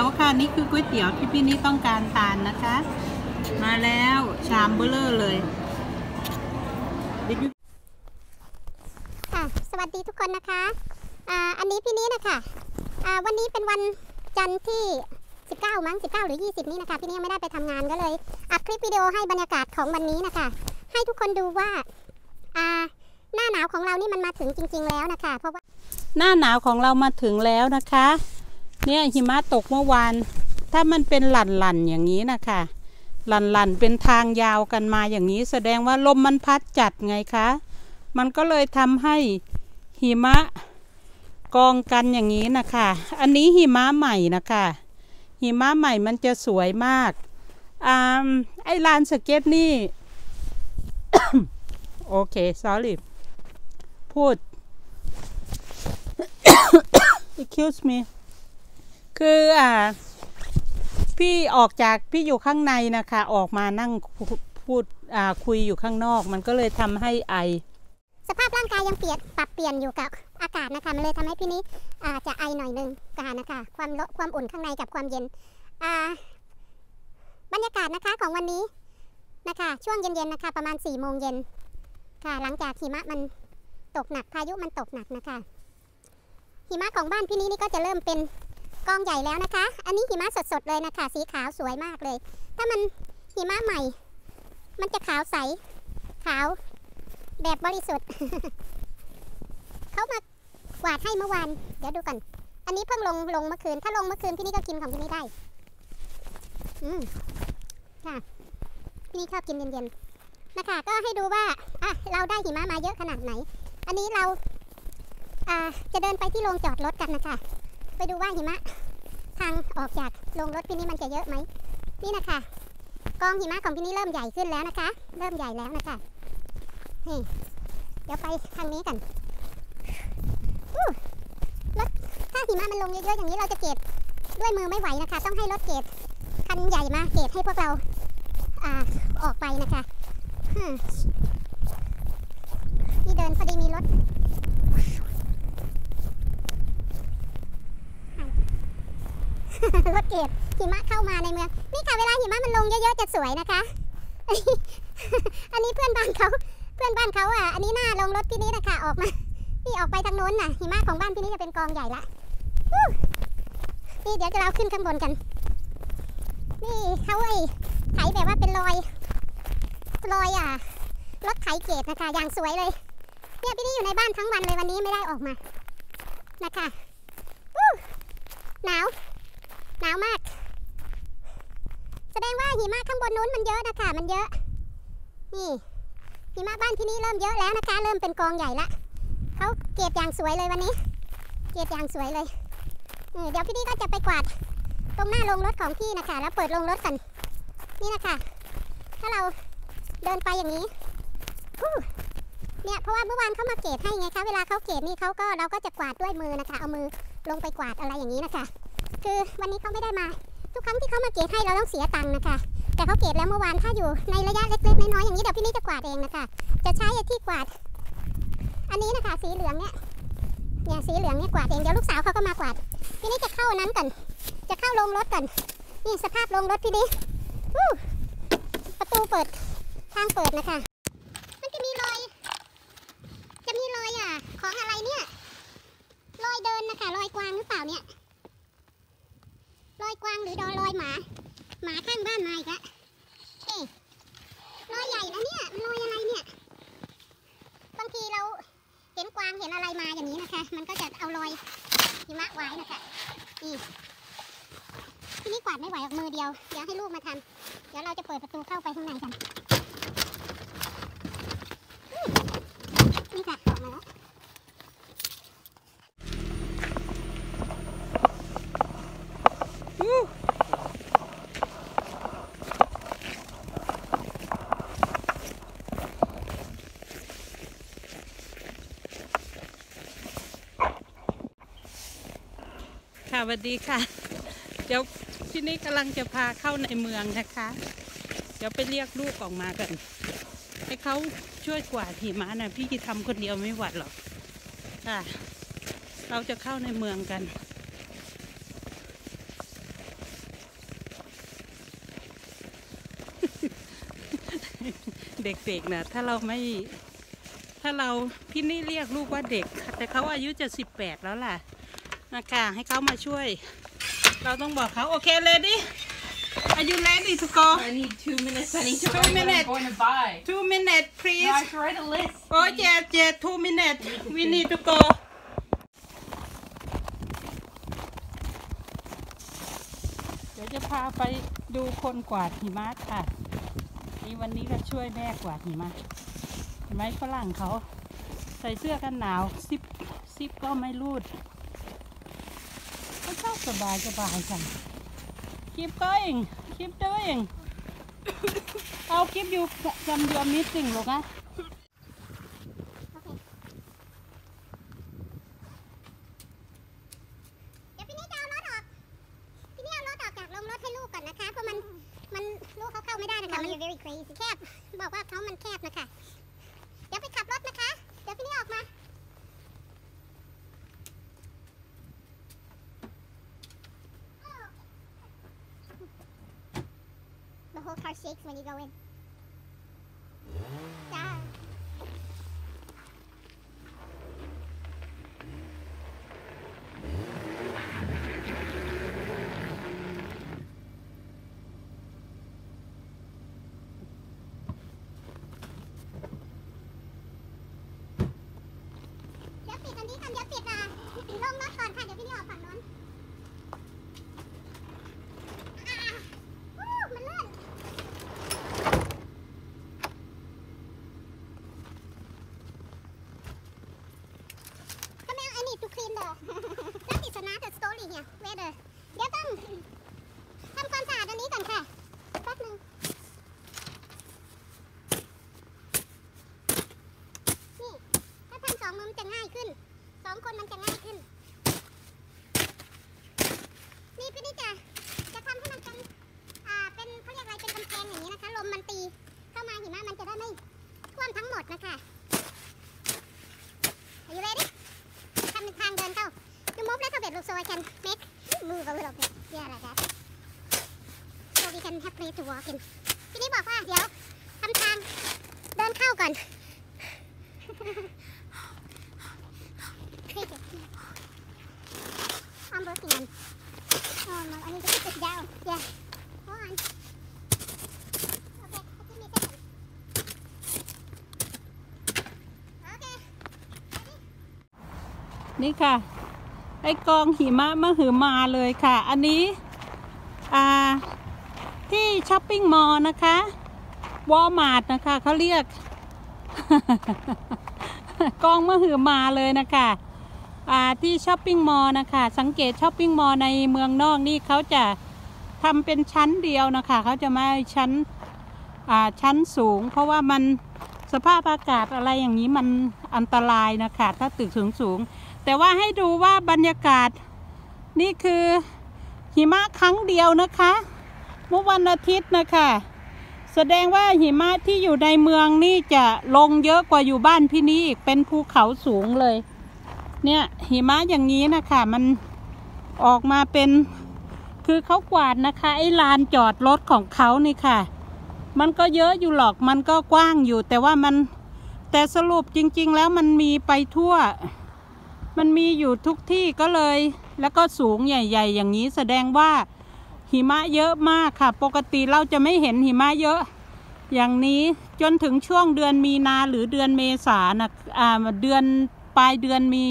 ยวค่ะนี่คือก๋วยเตี๋ยวที่พี่นี่ต้องการทานนะคะ มาแล้วชามเบ้อเร่อเลย Did you ค่ะสวัสดีทุกคนนะคะอ่าอันนี้พี่นี้นะคะอ่าวันนี้เป็นวันจันทร์ที่ 19 มั้ง 19 หรือ 20 นี้นะคะ พี่นี้ยังไม่ได้ไปทำงานก็เลยอัดคลิปวิดีโอให้บรรยากาศของวันนี้นะคะ ให้ทุกคนดูว่าอ่าหน้าหนาวของเรานี่มันมาถึงจริง ๆ แล้วนะคะ เพราะว่าหน้าหนาวของเรามาถึงแล้วนะคะ เนี่ยหิมะตกเมื่อวาน ถ้ามันเป็นหลั่นๆอย่างนี้นะคะหลั่นๆเป็นทางยาวกันมาอย่างนี้ แสดงว่าลมมันพัดจัดไงคะ มันก็เลยทำให้หิมะกองกันอย่างนี้นะคะ อันนี้หิมะใหม่นะคะ หิมะใหม่มันจะสวยมากอ่าไอ้ลานสเก็ตนี่โอเค sorry พูด excuse me คืออ่าพี่ออกจากพี่อยู่ข้างในนะคะ ออกมานั่งพูดอ่าคุยอยู่ข้างนอก มันก็เลยทำให้ไอ สภาพร่างกายยังเปลี่ยนปรับเปลี่ยนอยู่กับอากาศนะคะมันเลยทำให้พี่นี้อาจะไอหน่อยนึงกันนะคะ ความร้อนความอุ่นข้างในกับความเย็นอ่าบรรยากาศนะคะของวันนี้นะคะ ช่วงเย็นๆนะคะ ประมาณ4ี่โมงเย็นค่ะ หลังจากหิมะมันตกหนักพายุมันตกหนักนะคะ หิมะของบ้านพี่นี้นี่ก็จะเริ่มเป็น กองใหญ่แล้วนะคะ อันนี้หิมะสดๆเลยนะคะ สีขาวสวยมากเลย ถ้ามันหิมะใหม่ มันจะขาวใส ขาวแบบบริสุทธิ์ เขามากวาดให้เมื่อวาน เดี๋ยวดูกัน อันนี้เพิ่งลงลงเมื่อคืน ถ้าลงเมื่อคืนพี่นี่ก็กินของพี่นี่ได้ อืมค่ะ พี่นี่ชอบกินเย็นๆ นะคะ ก็ให้ดูว่า อะ เราได้หิมะมาเยอะขนาดไหน อันนี้เรา อ่า จะเดินไปที่โรงจอดรถกันนะคะ ไปดูว่าหิมะทางออกจากโรงรถพี่นี่มันจะเยอะไหมนี่นะคะกองหิมะของพี่นี่เริ่มใหญ่ขึ้นแล้วนะคะ เริ่มใหญ่แล้วนะคะนี่เดี๋ยวไปทางนี้กันรถถ้าหิมะมันลงเยอะๆอย่างนี้เราจะเก็บด้วยมือไม่ไหวนะคะ ต้องให้รถเก็บคันใหญ่มาเก็บให้พวกเราอ่าออกไปนะคะฮึนี่เดินพอดีมีรถ รถเก็บหิมะเข้ามาในเมือง นี่ค่ะเวลาหิมะมันลงเยอะๆจะสวยนะคะ อันนี้เพื่อนบ้านเขา เพื่อนบ้านเขาอะ อันนี้หน้าลงรถพี่นี้นะคะออกมา นี่ออกไปทางโน้นน่ะ หิมะของบ้านพี่นี้จะเป็นกองใหญ่ละนี่เดี๋ยวจะเราขึ้นข้างบนกัน นี่เขาไอ้ไถแบบว่าเป็นรอยรอยอะ รถไถเกตนะคะ อย่างสวยเลย เนี่ยพี่นี่อยู่ในบ้านทั้งวันเลยวันนี้ไม่ได้ออกมา นะคะหนาว หนาวมาก แสดงว่าหิมะข้างบนนู้นมันเยอะนะคะมันเยอะ นี่หิมะบ้านที่นี่เริ่มเยอะแล้วนะคะ เริ่มเป็นกองใหญ่ละเขาเก็บอย่างสวยเลยวันนี้ เก็บอย่างสวยเลยเออเดี๋ยวพี่นี่ก็จะไปกวาด ตรงหน้าโรงรถของพี่นะคะ แล้วเปิดโรงรถกันนี่นะคะ ถ้าเราเดินไปอย่างนี้เนี่ยเพราะว่าเมื่อวานเขามาเก็บให้ไงคะเวลาเขาเก็บนี่เขาก็เราก็จะกวาดด้วยมือนะคะ เอามือลงไปกวาดอะไรอย่างนี้นะคะ คือวันนี้เขาไม่ได้มา ทุกครั้งที่เขามาเก็บให้เราต้องเสียตังค์นะคะ แต่เขาเก็บแล้วเมื่อวานถ้าอยู่ในระยะเล็กๆน้อยๆอย่างนี้เดี๋ยวพี่นี่จะกวาดเองนะคะ จะใช้ที่กวาด อันนี้นะคะสีเหลืองเนี่ยเนี่ยสีเหลืองเนี่ยกวาดเองเดี๋ยวลูกสาวเขาก็มากวาด พี่นี่จะเข้านั้นกันจะเข้าลงรถกันนี่สภาพลงรถพี่นี่ประตูเปิดทางเปิดนะคะ มันจะมีรอย จะมีรอยอะ ของอะไรเนี่ยรอยเดินนะคะรอยกวางหรือเปล่าเนี่ย รอยกวางหรือดอรอยหมา หมาข้างบ้านมาอีกแล้วเอ๊ะรอยใหญ่นะเนี่ยมันรอยอะไรเนี่ยบางทีเราเห็นกวางเห็นอะไรมาอย่างนี้นะคะ มันก็จะเอารอยหิมะไว้นะคะนี่ทีนี้กวาดไม่ไหวออกมือเดียวเดี๋ยวให้ลูกมาทำเดี๋ยวเราจะเปิดประตูเข้าไปข้างในกันนี่ค่ะออกมาแล้ว สวัสดีค่ะ เดี๋ยวที่นี่กำลังจะพาเข้าในเมืองนะคะ เดี๋ยวไปเรียกลูกออกมากันให้เขาช่วยกวาดหิมะนะพี่ทำคนเดียวไม่หวัดหรอกค่ะ เราจะเข้าในเมืองกันเด็กๆนะถ้าเราไม่ ถ้าเราพี่นี่เรียกลูกว่าเด็ก แต่เขาอายุจะสิบแปดแล้วล่ะ นะคะให้เขามาช่วย เราต้องบอกเขาโอเคเลดี้อายุ ready to go I need two minutes. I need to Two write what minutes. I'm going to buy. two minutes No, I please have to write a list. โอ้ยเจ็ดเจ็ด two minutes we need to go เดี๋ยวจะพาไปดูคนกวาดหิมะค่ะนี่วันนี้ก็ช่วยแม่กวาดหิมะเห็นไหมฝรั่งเขา ใส่เสื้อกันหนาวซิปซิปก็ไม่รูดเขาชอบ สบายสบายกัน keep going keep doing เอา keep you some your meeting ลูกนะเดี๋ยวพี่นี่จะเอารถออกพี่นี่เอารถออกจากลงรถให้ลูกก่อนนะคะเพราะมันมันลูกเขาเข้าไม่ได้นะคะ มัน very crazy แคบ บอกว่าเขามันแคบนะคะ car shakes when you go in. The that is another story here where the เดี๋ยวต้องทำความสะอาดอันนี้ก่อนค่ะแป๊บหนึงนี่ถ้าทำสองมือมันจะง่ายขึ้นสองคนมันจะง่ายขึ้น นี่พี่นี่จะจะทำให้มันเป็นอ่าเป็นเขาเรียกอะไรเป็นกำแพงอย่างนี้นะคะ ลมมันตีเข้ามาหิมะมันจะได้ไม่ท่วมทั้งหมดนะคะ Are you ready? ทำเป็นทางเดินเข้า You move little bit, look, so I can make move a little bit. Yeah, like that. So we can have place to walk in. พี่นี่บอกว่าเดี๋ยวทำทางเดินเข้าก่อน นี่ค่ะ ไอ้กองหิมะมหึมาเลยค่ะ อันนี้อ่าที่ช้อปปิ้งมอลล์นะคะวอลมาร์ทนะคะเขาเรียก กองมหึมาเลยนะคะอ่าที่ช้อปปิ้งมอลล์นะคะ สังเกตช้อปปิ้งมอลล์ในเมืองนอกนี่เขาจะทำเป็นชั้นเดียวนะคะเขาจะไม่ชั้นอ่าชั้นสูง เพราะว่ามันสภาพอากาศอะไรอย่างนี้มันอันตรายนะคะ ถ้าตึกสูงสูง แต่ว่าให้ดูว่าบรรยากาศ นี่คือหิมะครั้งเดียวนะคะ เมื่อวันอาทิตย์นะคะ แสดงว่าหิมะที่อยู่ในเมืองนี่จะลงเยอะกว่าอยู่บ้านพี่นี้อีกเป็นภูเขาสูงเลย เนี่ยหิมะอย่างนี้นะคะมันออกมาเป็นคือเขากวาดนะคะไอ้ลานจอดรถของเขานี่ค่ะ มันก็เยอะอยู่หรอกมันก็กว้างอยู่ แต่ว่ามันแต่สรุปจริง ๆ แล้วมันมีไปทั่ว มันมีอยู่ทุกที่ก็เลย แล้วก็สูงใหญ่ ๆ อย่างนี้แสดงว่าหิมะเยอะมากค่ะ ปกติเราจะไม่เห็นหิมะเยอะ อย่างนี้จนถึงช่วงเดือนมีนาหรือเดือนเมษานะอ่าเดือนปลายเดือนมี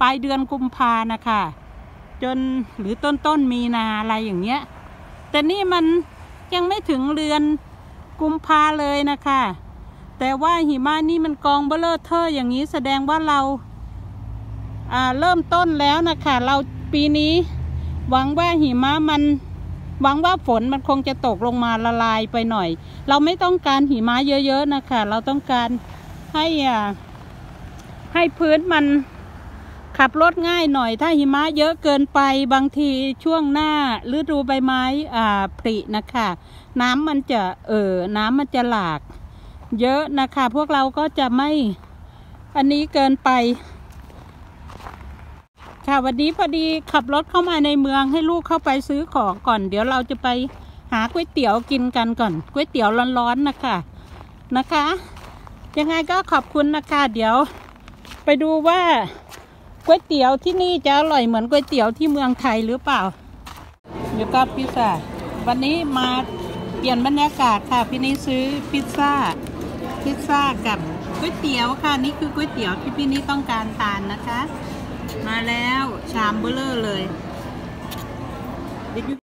ปลายเดือนกุมภานะคะจนหรือต้นต้นมีนาอะไรอย่างเงี้ย แต่นี่มันยังไม่ถึงเดือนกุมภาเลยนะคะ แต่ว่าหิมะนี่มันกองเบ้อเร่อเท่ออย่างนี้แสดงว่าเราอ่า เริ่มต้นแล้วนะคะเราปีนี้หวังว่าหิมะมันหวังว่าฝนมันคงจะตกลงมาละลายไปหน่อย เราไม่ต้องการหิมะเยอะๆนะคะ เราต้องการให้อ่าให้พื้นมันขับรถง่ายหน่อย ถ้าหิมะเยอะเกินไปบางทีช่วงหน้าฤดูใบไม้อ่าผลินะคะ น้ำมันจะเออน้ำมันจะหลาก เยอะนะคะ พวกเราก็จะไม่อันนี้เกินไป ค่ะ วันนี้พอดีขับรถเข้ามาในเมืองให้ลูกเข้าไปซื้อของก่อน เดี๋ยวเราจะไปหาก๋วยเตี๋ยวกินกันก่อนก๋วยเตี๋ยวร้อนๆนะคะนะคะ ยังไงก็ขอบคุณนะคะ เดี๋ยว ไปดูว่าก๋วยเตี๋ยวที่นี่จะอร่อยเหมือนก๋วยเตี๋ยวที่เมืองไทยหรือเปล่าเดี๋ยวก็พิซซ่าวันนี้มาเปลี่ยนบรรยากาศค่ะพี่นี้ซื้อพิซซ่าพิซซ่ากับก๋วยเตี๋ยวค่ะนี่คือก๋วยเตี๋ยวที่พี่นี้ต้องการทานนะคะ มาแล้ว ชามเบลเลอร์เลย